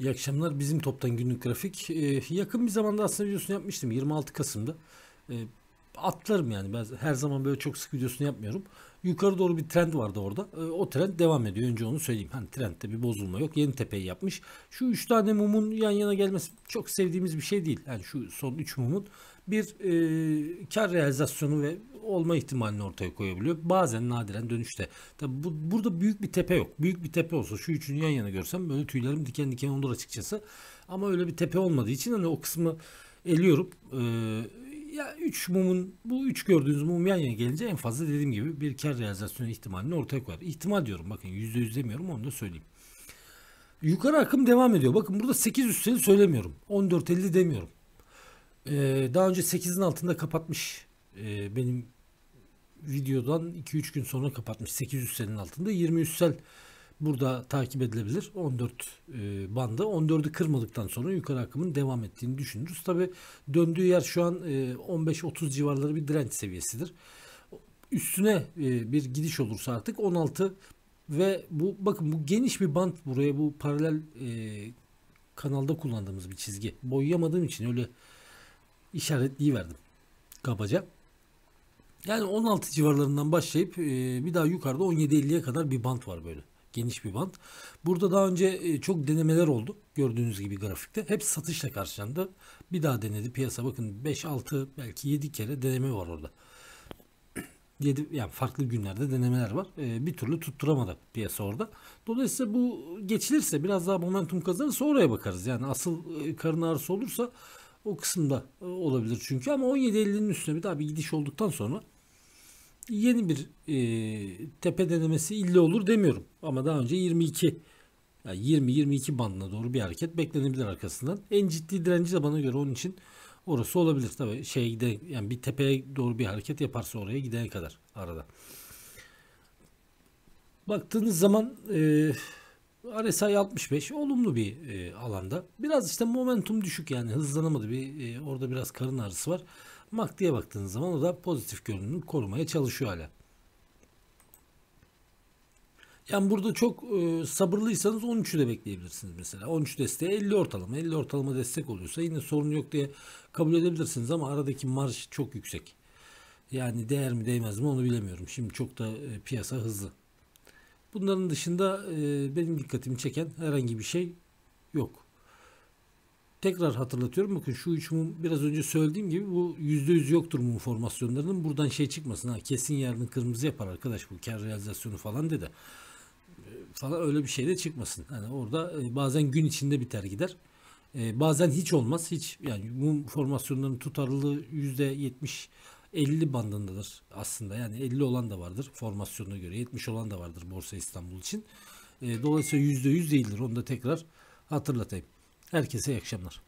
İyi akşamlar. Bizim toptan günlük grafik. Ee, yakın bir zamanda aslında videosunu yapmıştım. 26 Kasım'da. Ee, atlarım yani. Ben her zaman böyle çok sık videosunu yapmıyorum. Yukarı doğru bir trend vardı orada. Ee, o trend devam ediyor. Önce onu söyleyeyim. Hani trendde bir bozulma yok. Yeni tepeyi yapmış. Şu 3 tane mumun yan yana gelmesi çok sevdiğimiz bir şey değil. Yani şu son 3 mumun bir e, kar realizasyonu ve olma ihtimalini ortaya koyabiliyor. Bazen nadiren dönüşte. Tabi bu, burada büyük bir tepe yok. Büyük bir tepe olsa şu üçünü yan yana görsem böyle tüylerim diken diken olur açıkçası. Ama öyle bir tepe olmadığı için hani o kısmı eliyorum. Ee, ya 3 mumun bu 3 gördüğünüz mum yan yana gelince en fazla dediğim gibi bir kar realizasyonu ihtimalini ortaya koyar. İhtimal diyorum bakın %100 demiyorum onu da söyleyeyim. Yukarı akım devam ediyor. Bakın burada 8 üstleri söylemiyorum. 14.50 demiyorum. Ee, daha önce 8'in altında kapatmış e, benim videodan 2-3 gün sonra kapatmış. 800 senin altında. 20 üstsel burada takip edilebilir. 14 e, bandı 14'ü kırmadıktan sonra yukarı akımın devam ettiğini düşünürüz. Tabi döndüğü yer şu an e, 15-30 civarları bir direnç seviyesidir. Üstüne e, bir gidiş olursa artık 16 ve bu bakın bu geniş bir band buraya bu paralel e, kanalda kullandığımız bir çizgi. Boyayamadığım için öyle işaretliği verdim kabaca. Yani 16 civarlarından başlayıp e, bir daha yukarıda 17.50'ye kadar bir bant var böyle. Geniş bir bant. Burada daha önce e, çok denemeler oldu. Gördüğünüz gibi grafikte. Hep satışla karşılandı. Bir daha denedi piyasa. Bakın 5, 6 belki 7 kere deneme var orada. 7 yani farklı günlerde denemeler var. E, bir türlü tutturamadı piyasa orada. Dolayısıyla bu geçilirse biraz daha momentum kazanırsa oraya bakarız. Yani asıl karın ağrısı olursa o kısımda olabilir çünkü ama 17.50'nin üstüne bir daha bir gidiş olduktan sonra yeni bir e, tepe denemesi ille olur demiyorum. Ama daha önce 22 yani 20-22 bandına doğru bir hareket beklenebilir arkasından. En ciddi direnci de bana göre onun için orası olabilir. Tabii şey gide yani bir tepeye doğru bir hareket yaparsa oraya gidene kadar arada. Baktığınız zaman e, RSI 65 olumlu bir e, alanda. Biraz işte momentum düşük yani hızlanamadı. Bir e, orada biraz karın ağrısı var. MACD'ye baktığınız zaman o da pozitif görünümü korumaya çalışıyor hala. Yani burada çok e, sabırlıysanız 13'ü de bekleyebilirsiniz mesela. 13 desteğe 50 ortalama. 50 ortalama destek oluyorsa yine sorun yok diye kabul edebilirsiniz ama aradaki marj çok yüksek. Yani değer mi değmez mi onu bilemiyorum. Şimdi çok da e, piyasa hızlı. Bunların dışında e, benim dikkatimi çeken herhangi bir şey yok. Tekrar hatırlatıyorum. Bakın şu üç mum biraz önce söylediğim gibi bu %100 yoktur mum formasyonlarının. Buradan şey çıkmasın. Ha, kesin yarın kırmızı yapar arkadaş bu kar realizasyonu falan dedi. E, falan öyle bir şey de çıkmasın. Hani orada e, bazen gün içinde biter gider. E, bazen hiç olmaz. Hiç yani mum formasyonlarının tutarlılığı %70 50 bandındadır aslında. Yani 50 olan da vardır formasyonuna göre. 70 olan da vardır Borsa İstanbul için. E, dolayısıyla %100 değildir. Onu da tekrar hatırlatayım. Herkese iyi akşamlar.